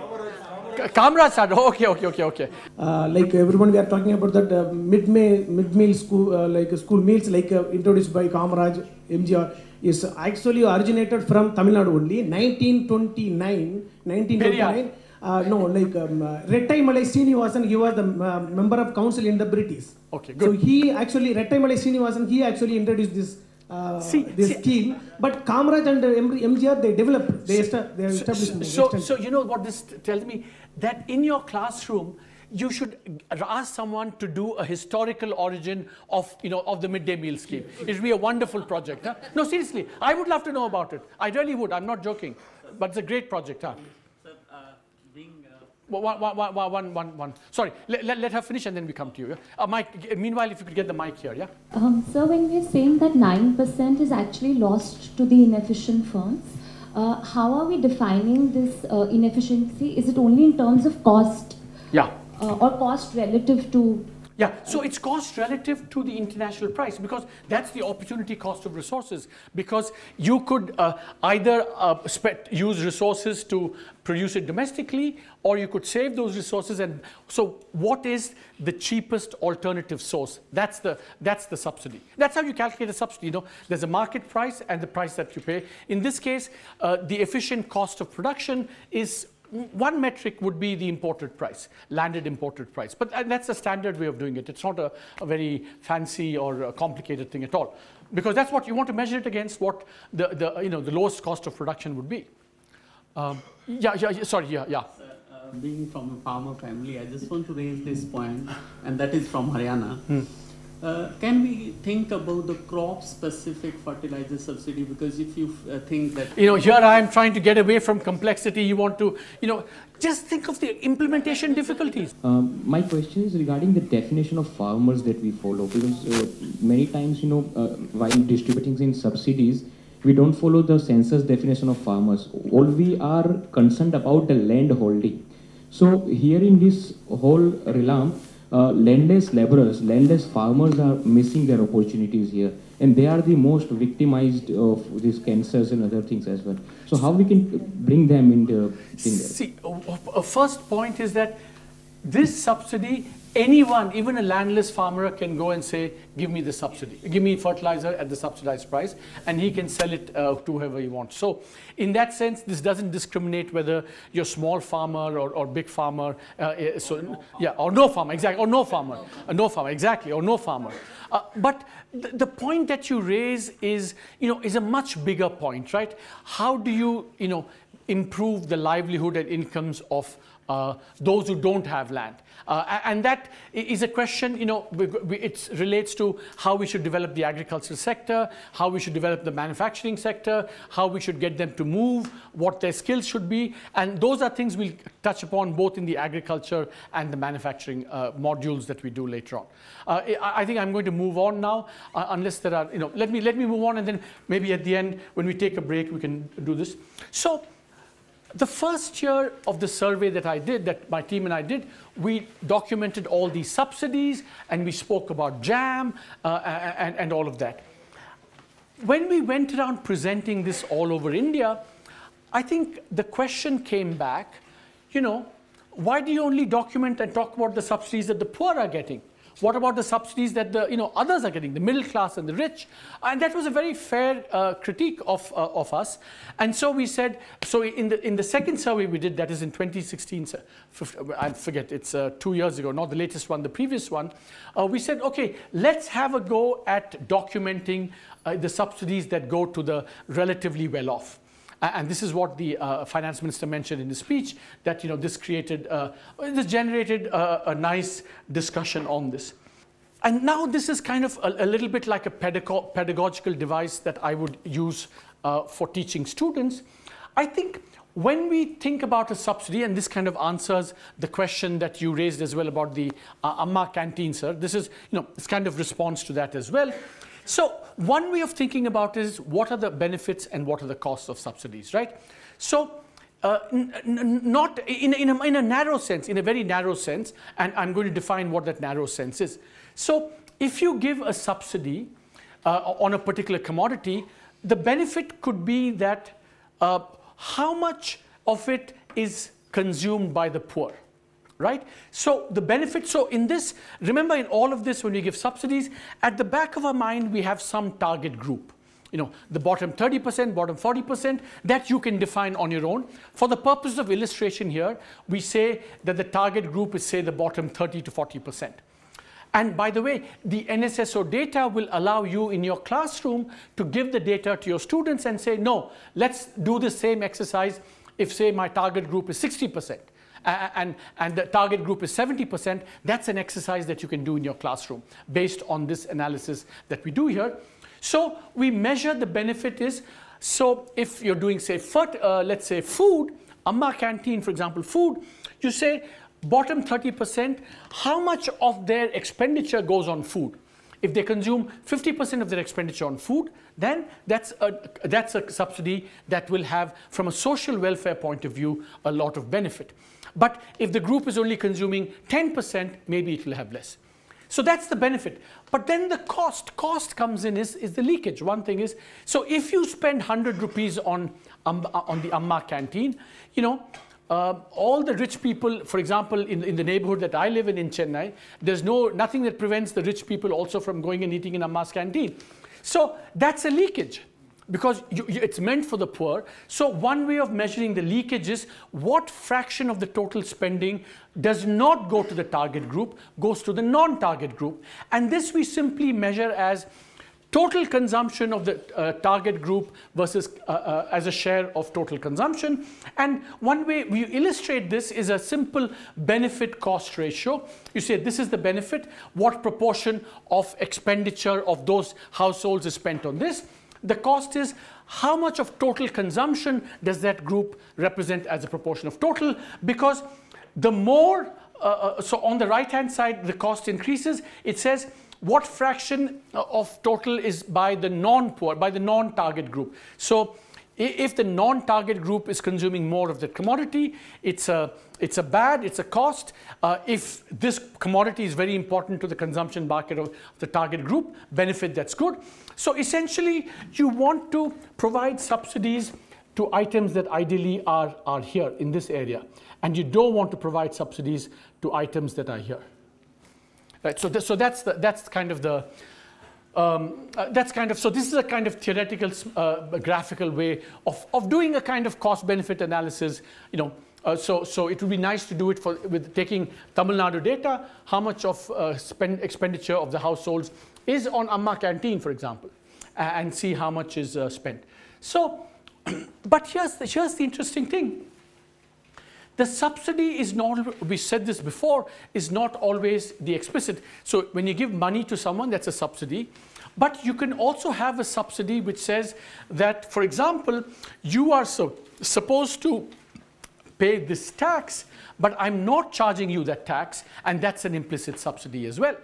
Kamaraj started. Okay, okay, okay, okay. Uh, like everyone, we are talking about that uh, mid mid meal school, uh, like school meals, like uh, introduced by Kamaraj MGR, is actually originated from Tamil Nadu only. 1929, 1929. Uh, no, like um, uh, Rettai Malai Srinivasan, he was the uh, member of council in the British. Okay, good. So he actually, Rettai Malai Srinivasan, he actually introduced this uh, see, this see, scheme. But Kamaraj and MGR, they developed, they, esta- they established. So, so, so, you know what this tells me? That in your classroom, you should ask someone to do a historical origin of, you know, of the midday meal scheme. It would be a wonderful project. Huh? No, seriously, I would love to know about it. I really would. I'm not joking. But it's a great project. Huh? One, one, one, one, one. Sorry, let, let, let, her finish and then we come to you. Yeah? Uh, Mike, meanwhile, if you could get the mic here, yeah? Um, so when we're saying that 9% is actually lost to the inefficient firms, uh, how are we defining this uh, inefficiency? Is it only in terms of cost? Yeah. Uh, or cost relative to yeah, so it's cost relative to the international price because that's the opportunity cost of resources. Because you could uh, either uh, use resources to produce it domestically or you could save those resources. And so, what is the cheapest alternative source? That's the, that's the subsidy. That's how you calculate a subsidy. You know, there's a market price and the price that you pay. In this case, uh, the efficient cost of production is one metric would be the imported price, landed imported price. But that's a standard way of doing it. It's not a, a very fancy or complicated thing at all. Because that's what you want to measure it against what the, the, you know, the lowest cost of production would be. Um, yeah, yeah, sorry, yeah, yeah. Uh, being from a farmer family, I just want to raise this point, and that is from Haryana. Hmm. Uh, can we think about the crop-specific fertilizer subsidy? Because if you uh, think that... You know, here I am trying to get away from complexity. You want to, you know, just think of the implementation difficulties. Um, my question is regarding the definition of farmers that we follow. Because uh, many times, you know, uh, while distributing in subsidies, we don't follow the census definition of farmers. All we are concerned about the land holding. So here in this whole realm, uh, landless laborers, landless farmers are missing their opportunities here. And they are the most victimized of these cancers and other things as well. So how we can bring them in the thing? See, a first point is that this subsidy anyone, even a landless farmer, can go and say, give me the subsidy, give me fertilizer at the subsidized price, and he can sell it uh, to whoever he wants. So in that sense, this doesn't discriminate whether you're small farmer or, or big farmer, uh, eh, so yeah, or no farmer, exactly, or no farmer, uh, no farmer, exactly, or no farmer. Uh, but th the point that you raise is, you know, is a much bigger point, right? How do you, you know, improve the livelihood and incomes of uh, those who don't have land. Uh, and that is a question, you know, it relates to how we should develop the agricultural sector, how we should develop the manufacturing sector, how we should get them to move, what their skills should be. And those are things we'll touch upon both in the agriculture and the manufacturing uh, modules that we do later on. Uh, I think I'm going to move on now, uh, unless there are, you know, let me, let me move on and then maybe at the end, when we take a break, we can do this. So the first year of the survey that I did, that my team and I did, we documented all these subsidies and we spoke about JAM uh, and, and all of that. When we went around presenting this all over India, I think the question came back, you know, why do you only document and talk about the subsidies that the poor are getting? What about the subsidies that the you know others are getting, the middle class and the rich? And that was a very fair uh, critique of uh, of us. And so we said, so in the in the second survey we did, that is in 2016, I forget, it's uh, two years ago, not the latest one, the previous one. Uh, we said, okay, let's have a go at documenting uh, the subsidies that go to the relatively well off. And this is what the uh, finance minister mentioned in his speech, that you know, this created, uh, this generated a, a, nice discussion on this. And now this is kind of a, a little bit like a pedago pedagogical device that I would use uh, for teaching students. I think when we think about a subsidy, and this kind of answers the question that you raised as well about the uh, Amma canteen, sir, this is, you know, it's kind of response to that as well. So one way of thinking about is what are the benefits and what are the costs of subsidies, right? So uh, not in, in, a, in a narrow sense, in a very narrow sense, and I'm going to define what that narrow sense is. So if you give a subsidy uh, on a particular commodity, the benefit could be that uh, how much of it is consumed by the poor right? So the benefit, so in this, remember in all of this when we give subsidies, at the back of our mind we have some target group. You know, the bottom 30%, bottom 40%, that you can define on your own. For the purpose of illustration here, we say that the target group is say the bottom 30 to 40%. And by the way, the NSSO data will allow you in your classroom to give the data to your students and say, no, let's do the same exercise if say my target group is 60% and, and the target group is 70%, that's an exercise that you can do in your classroom based on this analysis that we do here. So we measure the benefit is, so if you're doing say, uh, let's say food, Amma canteen, for example, food, you say bottom 30%, how much of their expenditure goes on food? If they consume 50% of their expenditure on food, then that's a, that's a subsidy that will have, from a social welfare point of view, a lot of benefit. But if the group is only consuming 10%, maybe it will have less. So that's the benefit. But then the cost, cost comes in is, is the leakage. One thing is, so if you spend 100 rupees on, um, on the Amma canteen, you know, uh, all the rich people, for example, in, in the neighborhood that I live in in Chennai, there's no nothing that prevents the rich people also from going and eating in Amma's canteen. So that's a leakage because you, you, it's meant for the poor. So one way of measuring the leakage is what fraction of the total spending does not go to the target group, goes to the non-target group. And this we simply measure as total consumption of the uh, target group versus uh, uh, as a share of total consumption. And one way we illustrate this is a simple benefit cost ratio. You say this is the benefit, what proportion of expenditure of those households is spent on this. The cost is how much of total consumption does that group represent as a proportion of total? Because the more, uh, uh so on the right hand side, the cost increases. It says what fraction of total is by the non-poor, by the non-target group. So if the non-target group is consuming more of the commodity, it's a, it's a bad, it's a cost. Uh, if this commodity is very important to the consumption market of the target group, benefit, that's good. So essentially, you want to provide subsidies to items that ideally are, are here in this area. And you don't want to provide subsidies to items that are here. Right, so, this, so that's, the, that's kind of the, um, uh, that's kind of, so this is a kind of theoretical, uh, graphical way of, of doing a kind of cost benefit analysis, you know, uh, so, so it would be nice to do it for, with taking Tamil Nadu data, how much of uh, spend, expenditure of the households is on Amma canteen, for example, and see how much is uh, spent. So, but here's the, here's the interesting thing. The subsidy is not, we said this before, is not always the explicit. So when you give money to someone, that's a subsidy. But you can also have a subsidy which says that, for example, you are so, supposed to pay this tax, but I'm not charging you that tax, and that's an implicit subsidy as well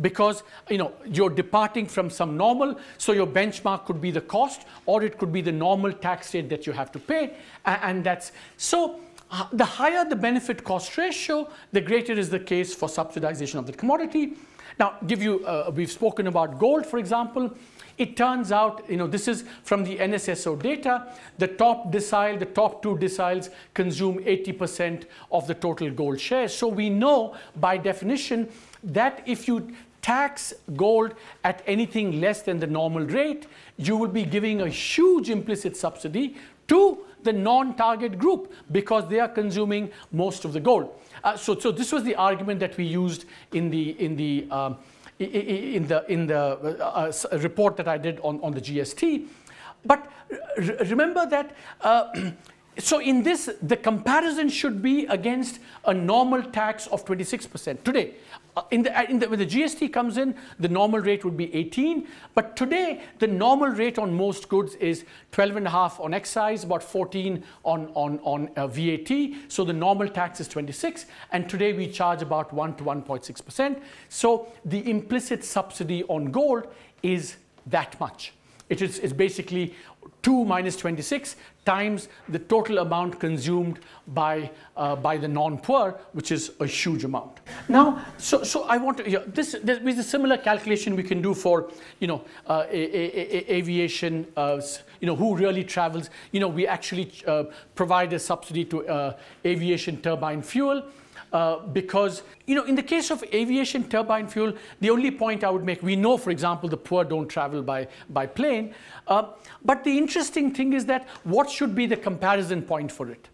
because you know you're departing from some normal so your benchmark could be the cost or it could be the normal tax rate that you have to pay and that's so uh, the higher the benefit cost ratio, the greater is the case for subsidization of the commodity. Now, give you, uh, we've spoken about gold, for example. It turns out, you know, this is from the NSSO data, the top decile, the top two deciles consume 80% of the total gold share. So we know by definition that if you tax gold at anything less than the normal rate, you will be giving a huge implicit subsidy to the non-target group because they are consuming most of the gold. Uh, so, so this was the argument that we used in the in the um, in the in the uh, uh, report that I did on on the GST. But remember that. Uh, so in this, the comparison should be against a normal tax of 26%. Today, uh, in the, in the, when the GST comes in, the normal rate would be 18. But today, the normal rate on most goods is 12.5 on excise, about 14 on, on, on uh, VAT. So the normal tax is 26. And today we charge about 1 to 1.6%. So the implicit subsidy on gold is that much. It is it's basically 2 minus 26 times the total amount consumed by, uh, by the non-poor, which is a huge amount. Now, so, so I want to, yeah, this, there is a similar calculation we can do for, you know, uh, a, a, a, aviation, uh, you know, who really travels. You know, we actually uh, provide a subsidy to uh, aviation turbine fuel. Uh, because, you know, in the case of aviation turbine fuel, the only point I would make, we know, for example, the poor don't travel by, by plane. Uh, but the interesting thing is that what should be the comparison point for it?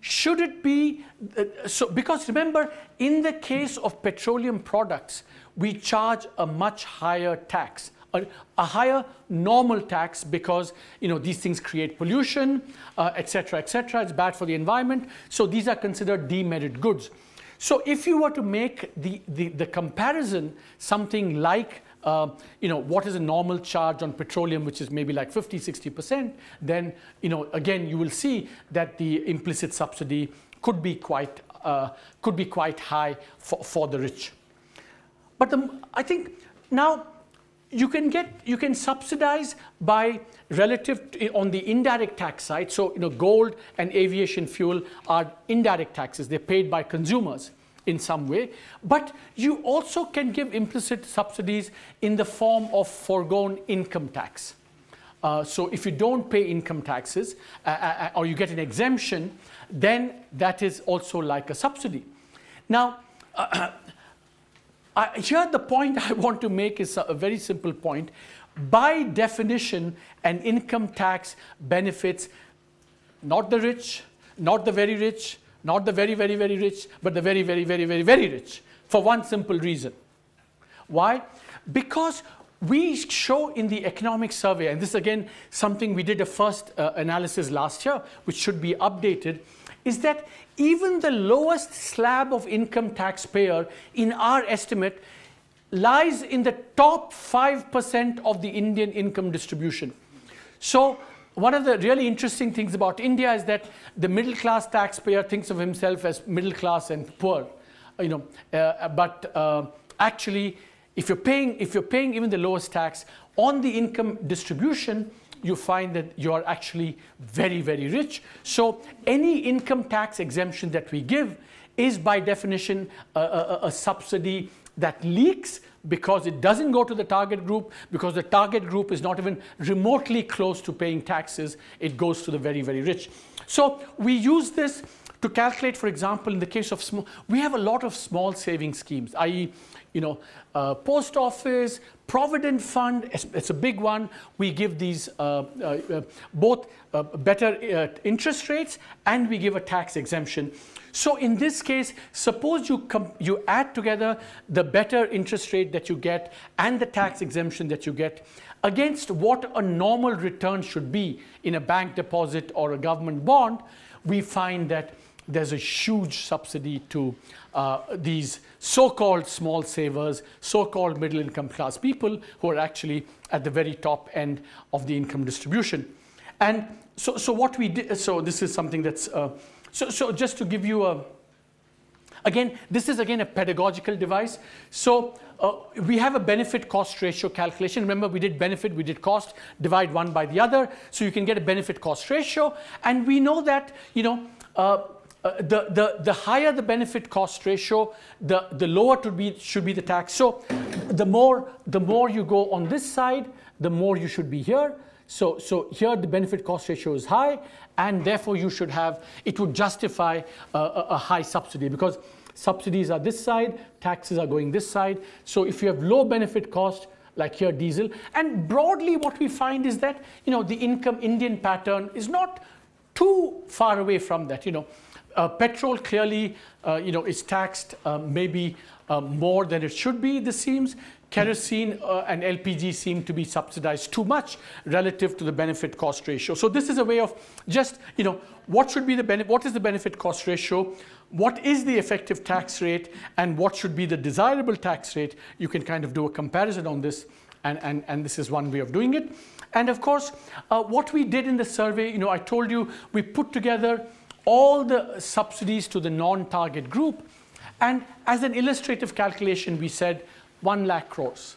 Should it be, uh, so because remember, in the case of petroleum products, we charge a much higher tax. A, a, higher normal tax because you know these things create pollution, etc., uh, etc. Et it's bad for the environment. So these are considered demerit goods. So if you were to make the, the, the comparison something like uh, you know, what is a normal charge on petroleum, which is maybe like 50, 60%, then, you know, again, you will see that the implicit subsidy could be quite, uh, could be quite high for, for the rich. But the, I think now you can get, you can subsidize by relative to, on the indirect tax side. So, you know, gold and aviation fuel are indirect taxes. They're paid by consumers in some way. But you also can give implicit subsidies in the form of foregone income tax. Uh, so if you don't pay income taxes uh, uh, uh or you get an exemption, then that is also like a subsidy. Now, I, here the point I want to make is a, very simple point. By definition, an income tax benefits not the rich, not the very rich, not the very, very, very rich, but the very, very, very, very, very rich for one simple reason. Why? Because we show in the economic survey, and this is again something we did a first uh, analysis last year, which should be updated, is that even the lowest slab of income taxpayer in our estimate lies in the top 5% of the Indian income distribution. So one of the really interesting things about India is that the middle class taxpayer thinks of himself as middle class and poor, you know, uh, but uh, actually if you're paying if you're paying even the lowest tax on the income distribution, you find that you're actually very, very rich. So any income tax exemption that we give is by definition a, a, a subsidy that leaks because it doesn't go to the target group, because the target group is not even remotely close to paying taxes, it goes to the very, very rich. So we use this to calculate, for example, in the case of small, we have a lot of small saving schemes, i.e., you know, uh, post office, provident fund, it's, it's, a big one. We give these uh, uh, uh both uh, better uh, interest rates and we give a tax exemption. So in this case, suppose you, you add together the better interest rate that you get and the tax exemption that you get against what a normal return should be in a bank deposit or a government bond, we find that there's a huge subsidy to uh, these so-called small savers, so-called middle income class people who are actually at the very top end of the income distribution. And so, so what we did, so this is something that's uh, so, so just to give you a, again, this is again a pedagogical device. So uh, we have a benefit cost ratio calculation. Remember, we did benefit, we did cost, divide one by the other. So you can get a benefit cost ratio. And we know that, you know, uh, uh, the, the, the higher the benefit cost ratio, the, the lower to be, should be the tax. So the more, the more you go on this side, the more you should be here. So, so here the benefit cost ratio is high and therefore you should have, it would justify a, a high subsidy because subsidies are this side, taxes are going this side. So if you have low benefit cost, like here diesel, and broadly what we find is that, you know, the income Indian pattern is not too far away from that, you know. Uh, petrol clearly, uh, you know, is taxed uh, maybe uh, more than it should be, this seems kerosene uh, and LPG seem to be subsidized too much relative to the benefit cost ratio. So this is a way of just, you know, what should be the benefit, what is the benefit cost ratio, what is the effective tax rate, and what should be the desirable tax rate. You can kind of do a comparison on this, and, and, and this is one way of doing it. And of course, uh, what we did in the survey, you know, I told you we put together all the subsidies to the non-target group, and as an illustrative calculation, we said 1 lakh crores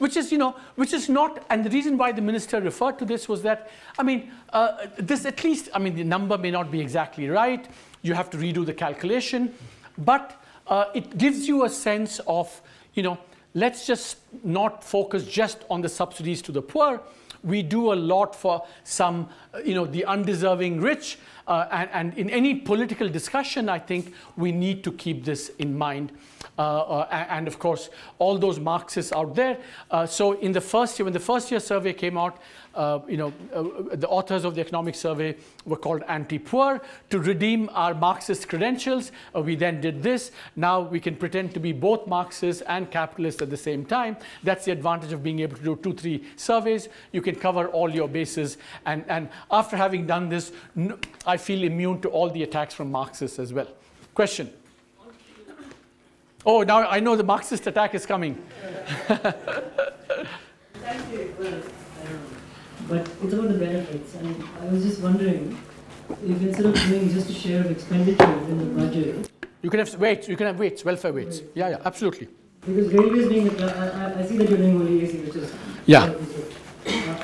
which is, you know, which is not, and the reason why the minister referred to this was that, I mean, uh, this at least, I mean, the number may not be exactly right. You have to redo the calculation, but uh, it gives you a sense of, you know, let's just not focus just on the subsidies to the poor. We do a lot for some, uh, you know, the undeserving rich. Uh, and, and in any political discussion, I think we need to keep this in mind. Uh, uh, and of course, all those Marxists out there. Uh, so in the first year, when the first year survey came out, uh, you know, uh, the authors of the economic survey were called anti-poor. To redeem our Marxist credentials, uh, we then did this. Now we can pretend to be both Marxists and capitalists at the same time. That's the advantage of being able to do two, three surveys. You can cover all your bases. And, and after having done this, I feel immune to all the attacks from Marxists as well. Question? Oh, now I know the Marxist attack is coming. Thank you. Well, I don't know. But it's about the benefits. And I was just wondering if instead of doing just a share of expenditure in the budget, You can have weights, you can have weights, welfare weights. Yeah, yeah, absolutely. because railways being, the, I, I- see that you're doing only AC, which is. Yeah. Uh,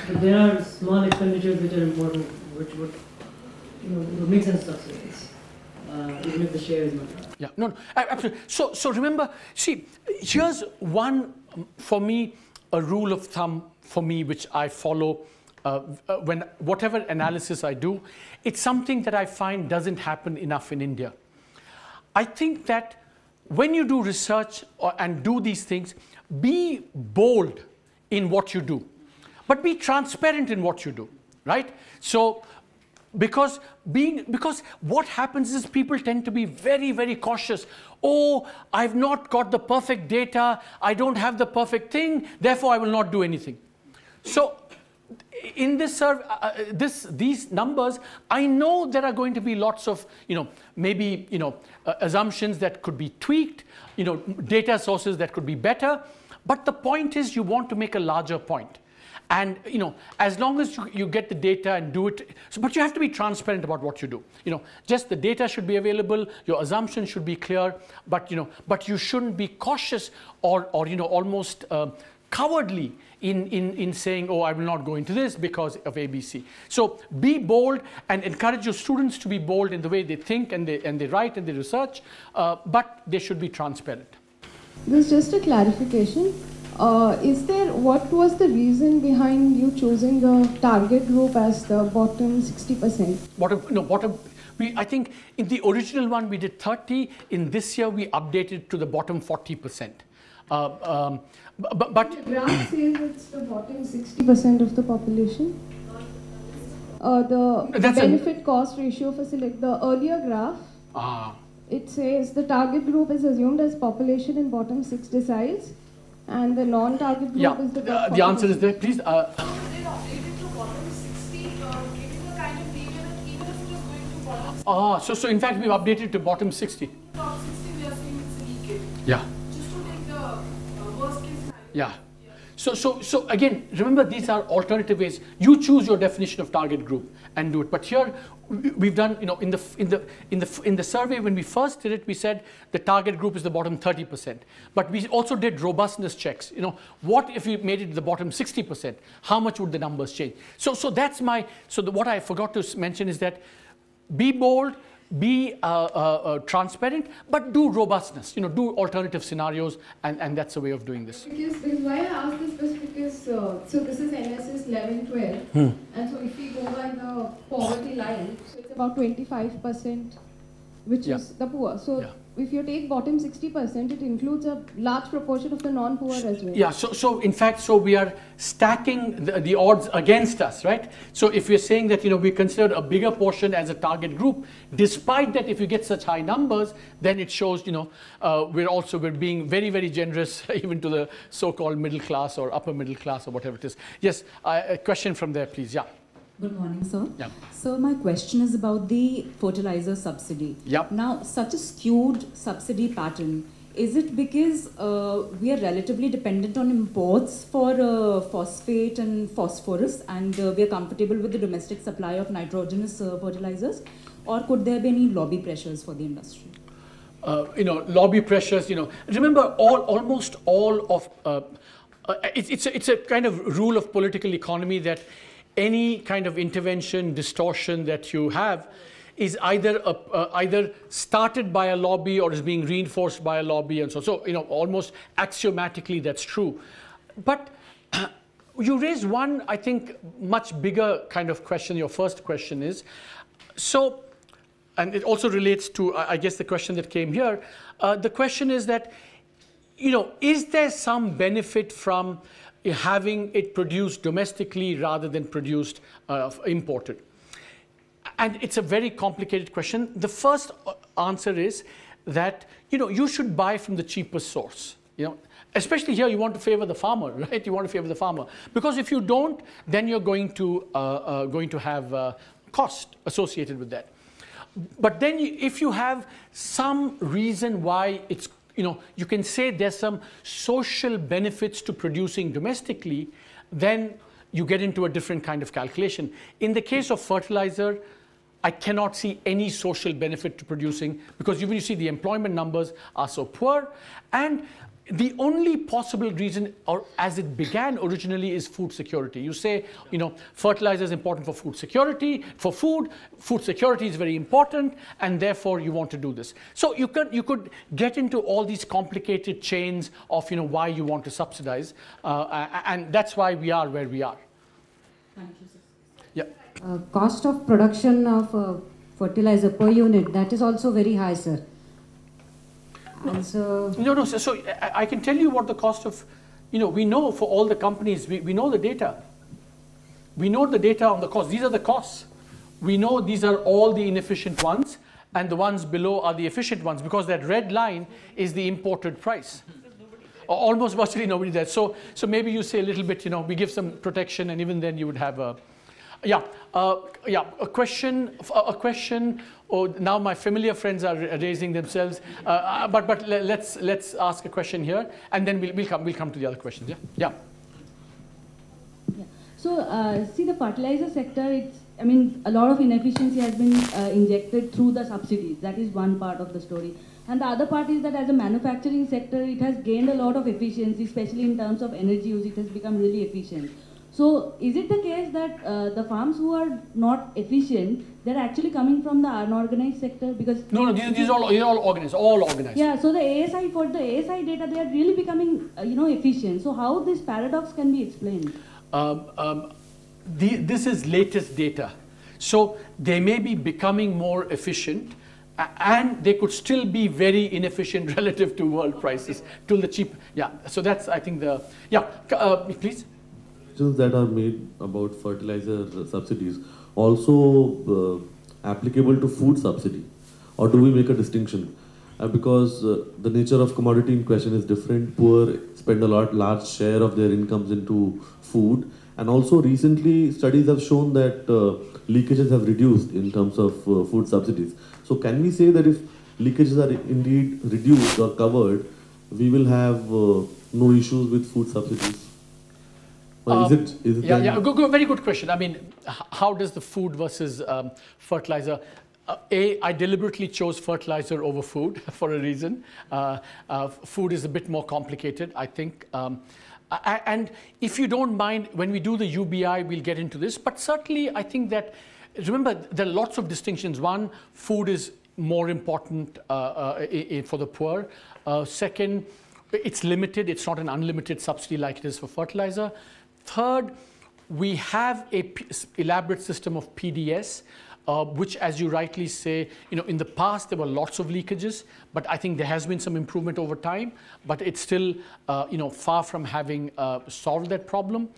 but there are small expenditures which are important, which would, you know, would make sense to subsidize, uh, even if the share is not. Yeah, no, no, absolutely. So, so remember, see, here's one, um, for me, a rule of thumb for me, which I follow uh, uh, when whatever analysis I do, it's something that I find doesn't happen enough in India. I think that when you do research or, and do these things, be bold in what you do, but be transparent in what you do, right? So, because being because what happens is people tend to be very very cautious oh i've not got the perfect data i don't have the perfect thing therefore i will not do anything so in this survey, uh, this these numbers, I know there are going to be lots of you know maybe you know uh, assumptions that could be tweaked, you know data sources that could be better, but the point is you want to make a larger point. And you know, as long as you, you get the data and do it, so, but you have to be transparent about what you do. You know, just the data should be available, your assumptions should be clear, but you know, but you shouldn't be cautious or, or you know, almost uh, cowardly in, in, in saying, oh, I will not go into this because of ABC. So be bold and encourage your students to be bold in the way they think and they, and they write and they research, uh, but they should be transparent. There's just a clarification. Uh, is there what was the reason behind you choosing the target group as the bottom 60%? Bottom, no, bottom, we, I think in the original one we did 30. In this year we updated to the bottom 40%. Uh, um, but, but The graph says it's the bottom 60% of the population. Uh, the That's a- benefit cost ratio for select the earlier graph, ah, it says the target group is assumed as population in bottom six deciles, and the non-target group yeah, is the uh, the answer is there. Please, uh, ah, so, so in fact we've updated to bottom 60. Yeah. Yeah. So, so, so again, remember these are alternative ways. You choose your definition of target group and do it. But here we- we've done, you know, in the in the in the in the survey when we first did it, we said the target group is the bottom 30%. But we also did robustness checks. You know, what if we made it the bottom 60%? How much would the numbers change? So, so that's my. So the, what I forgot to mention is that be bold, be uh, uh, uh, transparent, but do robustness. You know, do alternative scenarios, and, and that's a way of doing this. Because, because why I asked this was because uh, so this is NSS 11 12 Hmm. and so if we go by the poverty line so it's about 25 percent which Yeah. is the poor so Yeah. If you take bottom 60%, it includes a large proportion of the non-poor as well. Yeah, so, so in fact, so we are stacking the, the odds against us, right? So if we're saying that, you know, we consider a bigger portion as a target group, despite that, if you get such high numbers, then it shows, you know, uh, we're also, we're being very, very generous even to the so-called middle class or upper middle class or whatever it is. Yes, uh, a question from there, please, yeah. Good morning, sir. Yeah. So my question is about the fertilizer subsidy. Yep. Now, such a skewed subsidy pattern, is it because uh, we are relatively dependent on imports for uh, phosphate and phosphorus and uh, we are comfortable with the domestic supply of nitrogenous uh, fertilizers? Or could there be any lobby pressures for the industry? uh, you know, lobby pressures, you know. Remember, all, almost all of, uh, uh, it's, it's, a, it's a kind of rule of political economy that any kind of intervention, distortion that you have is either, a, uh, either started by a lobby or is being reinforced by a lobby and so, so, you know, almost axiomatically that's true. But you raise one, I think, much bigger kind of question. Your first question is, so and it also relates to, I guess, the question that came here. Uh, the question is that, you know, is there some benefit from having it produced domestically rather than produced uh, imported? And it's a very complicated question. The first uh, answer is that, you know, you should buy from the cheapest source. You know, especially here, you want to favor the farmer, right? You want to favor the farmer because if you don't, then you're going to uh, uh, going to have uh, cost associated with that but then you, if you have some reason why it's you know you can say there's some social benefits to producing domestically then you get into a different kind of calculation. In the case of fertilizer I cannot see any social benefit to producing because even you see the employment numbers are so poor. And the only possible reason, or as it began originally, is food security. You say, you know, fertilizer is important for food security, for food. Food security is very important, and therefore you want to do this. So you could you could get into all these complicated chains of you know why you want to subsidize, uh, and that's why we are where we are. Thank you, sir. Yeah. Uh, cost of production of uh, fertilizer per unit that is also very high, sir. And so No, no. So, so I, I can tell you what the cost of, you know, we know for all the companies, we, we know the data. We know the data on the cost. These are the costs. We know these are all the inefficient ones, and the ones below are the efficient ones because that red line is the imported price. Almost virtually nobody there. So, so maybe you say a little bit, you know, we give some protection, and even then you would have a, yeah, uh, yeah, a question, a question. Oh, now my familiar friends are raising themselves. Uh, uh but but let's let's ask a question here, and then we'll we'll come we'll come to the other questions. Yeah, yeah. So uh, see the fertilizer sector. It's I mean a lot of inefficiency has been uh, injected through the subsidies. That is one part of the story. And the other part is that as a manufacturing sector, it has gained a lot of efficiency, especially in terms of energy use. It has become really efficient. So is it the case that uh, the farms who are not efficient, they're actually coming from the unorganized sector? Because no, no, these, these are all these are all organized, all organized. Yeah. So the ASI for the ASI data, they are really becoming uh, you know efficient. So how this paradox can be explained? Um, um, the, this is latest data, so they may be becoming more efficient. And they could still be very inefficient relative to world prices, to the cheap. Yeah, so that's, I think, the. Yeah, uh, please that are made about fertilizer subsidies also uh, applicable to food subsidy or do we make a distinction? Uh, because uh, the nature of commodity in question is different. Poor spend a lot large share of their incomes into food. And also recently studies have shown that uh, leakages have reduced in terms of uh, food subsidies. So can we say that if leakages are indeed reduced or covered we will have uh, no issues with food subsidies is it, is it yeah, yeah, go, go, very good question. I mean, how does the food versus um, fertilizer? Uh, a, I deliberately chose fertilizer over food for a reason. Uh, uh, food is a bit more complicated, I think. Um, I, and if you don't mind, when we do the UBI, we'll get into this. But certainly, I think that, remember, there are lots of distinctions. One, food is more important uh, uh, for the poor. Uh, second, it's limited. It's not an unlimited subsidy like it is for fertilizer. Third, we have a elaborate system of PDS. uh, which, as you rightly say, you know, in the past there were lots of leakages, but I think there has been some improvement over time, but it's still, uh, you know, far from having uh, solved that problem.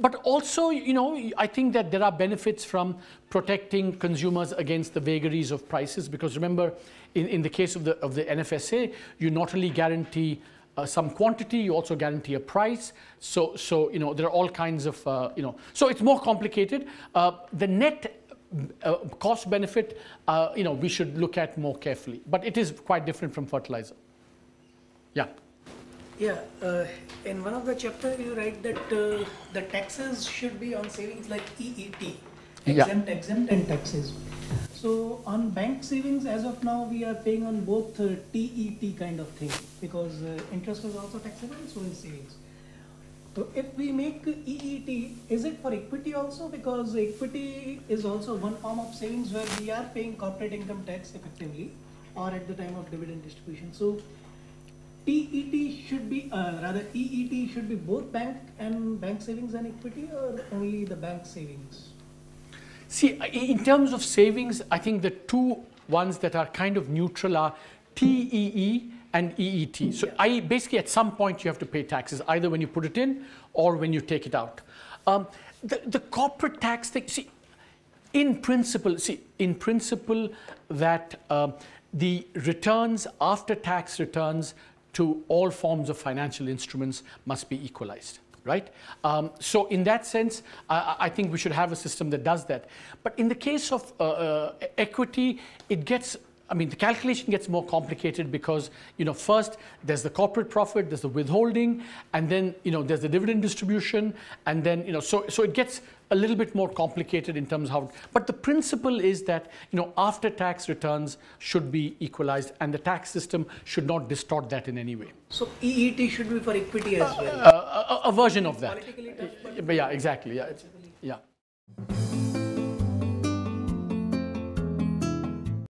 But also, you know, I think that there are benefits from protecting consumers against the vagaries of prices because remember, in, in the case of the, of the NFSA, you not only guarantee uh, some quantity, you also guarantee a price. So, so you know, there are all kinds of, uh, you know, so it's more complicated. Uh, the net uh, cost benefit, uh, you know, we should look at more carefully. But it is quite different from fertilizer. Yeah. Yeah, uh, in one of the chapter you write that the taxes should be on savings like EET, Yeah. exempt, exempt and taxes. So on bank savings, as of now, we are paying on both uh, TET kind of thing because uh, interest is also taxable, so is savings. So if we make EET, is it for equity also? Because equity is also one form of savings where we are paying corporate income tax effectively or at the time of dividend distribution. So TET should be, uh, rather EET should be both bank and bank savings and equity or only the bank savings? See, in terms of savings, I think the two ones that are kind of neutral are TEE and EET. So I basically at some point you have to pay taxes, either when you put it in or when you take it out. Um, the, the corporate tax thing, see, in principle, see, in principle that um, the returns, after tax returns to all forms of financial instruments must be equalized, right? Um, so in that sense, I, I think we should have a system that does that. But in the case of uh, uh, equity, it gets I mean, the calculation gets more complicated because, you know, first there's the corporate profit, there's the withholding, and then, you know, there's the dividend distribution, and then, you know, so, so it gets a little bit more complicated in terms of how, but the principle is that, you know, after tax returns should be equalized and the tax system should not distort that in any way. So EET should be for equity as well. Uh, a, a version of that. Politically tough, But yeah, exactly. Yeah, yeah.